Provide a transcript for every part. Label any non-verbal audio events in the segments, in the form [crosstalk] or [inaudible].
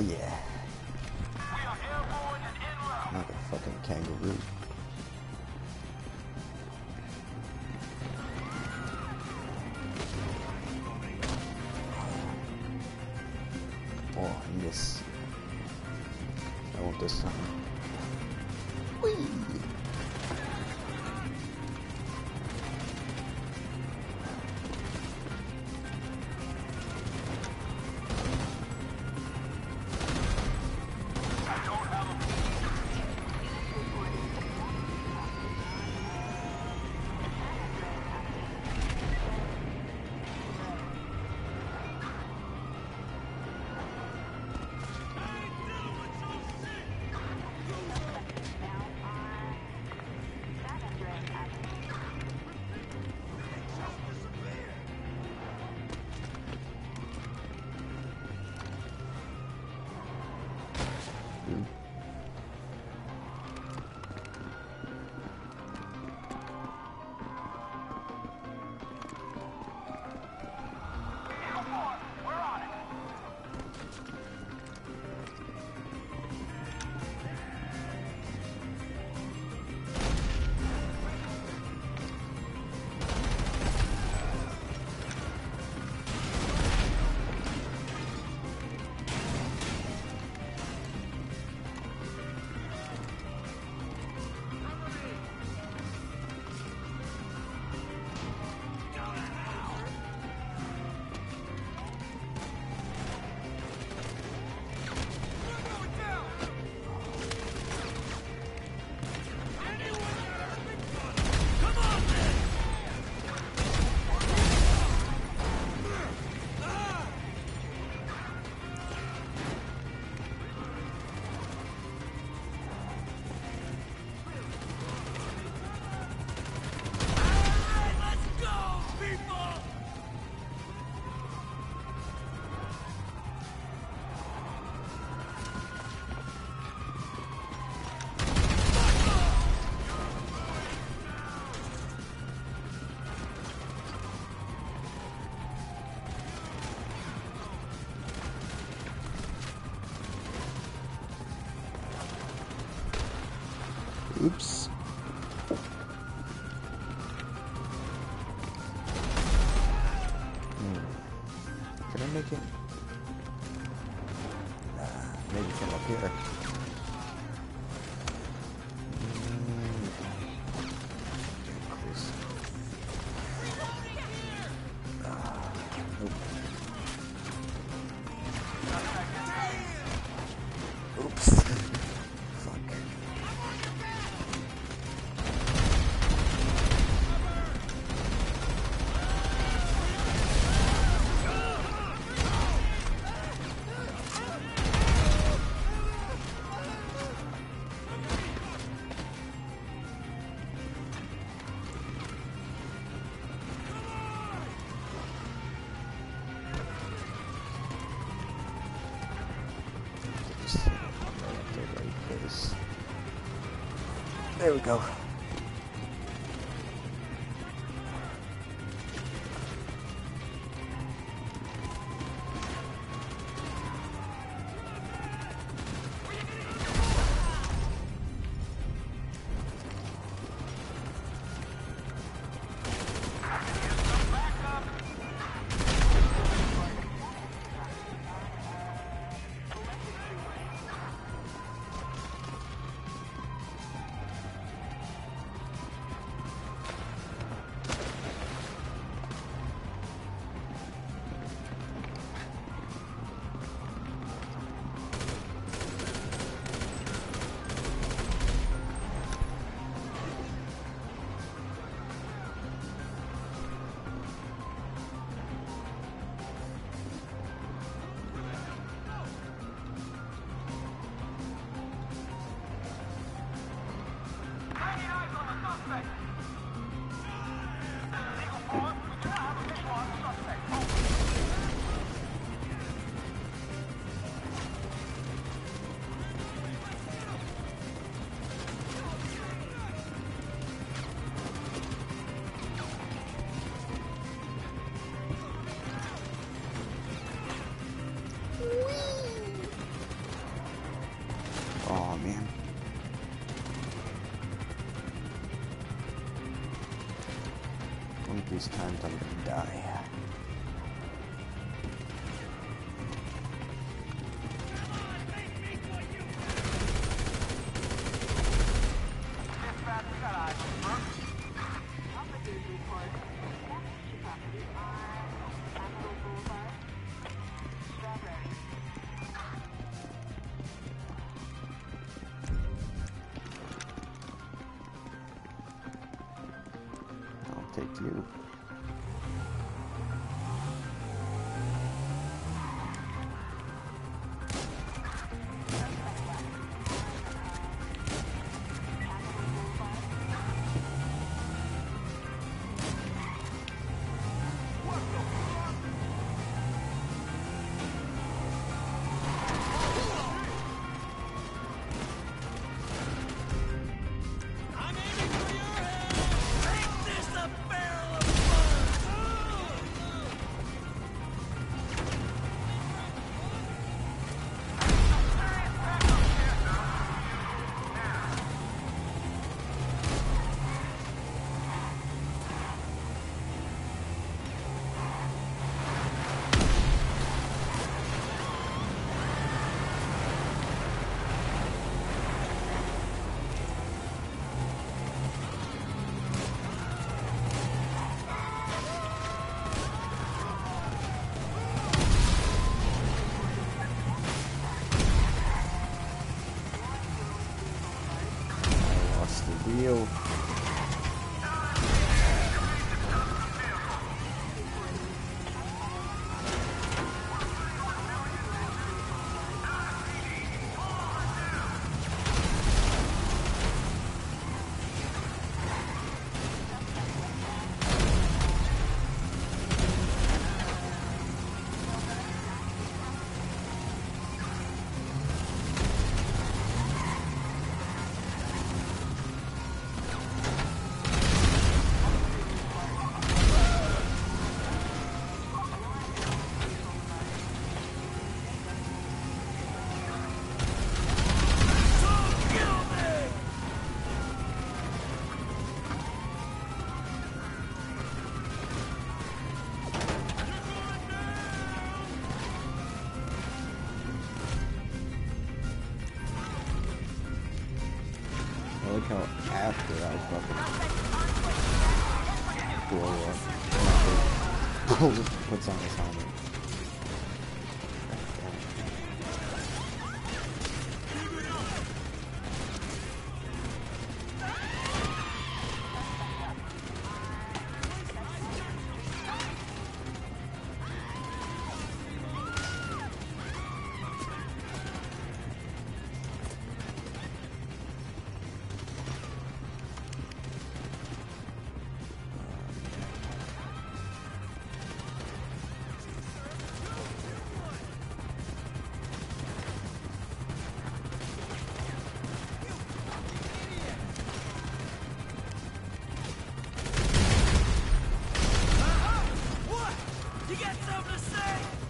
Oh, yeah. Like a fucking kangaroo. Oh, I miss. I want this time. Whee! Oops. Hmm. Can I make it? Ah, maybe from up here. There we go. I'm gonna die. I'll take you. I how after I fucking blow up, [laughs] puts on his helmet. You got something to say?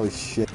Oh shit.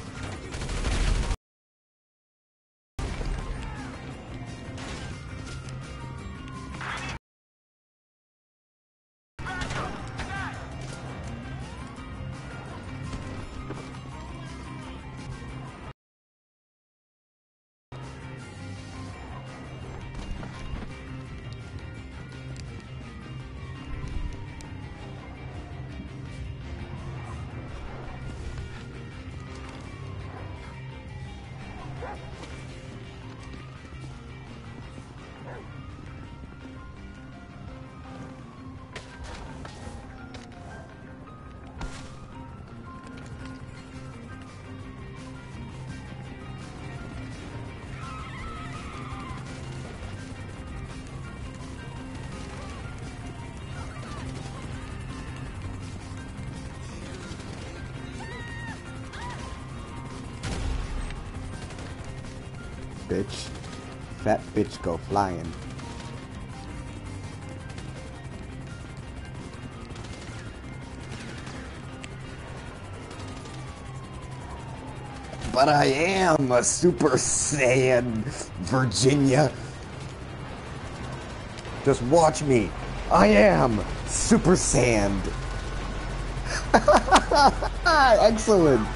Bitch. Fat bitch go flying. But I am a Super Saiyan, Virginia. Just watch me. I am Super Saiyan. [laughs] Excellent.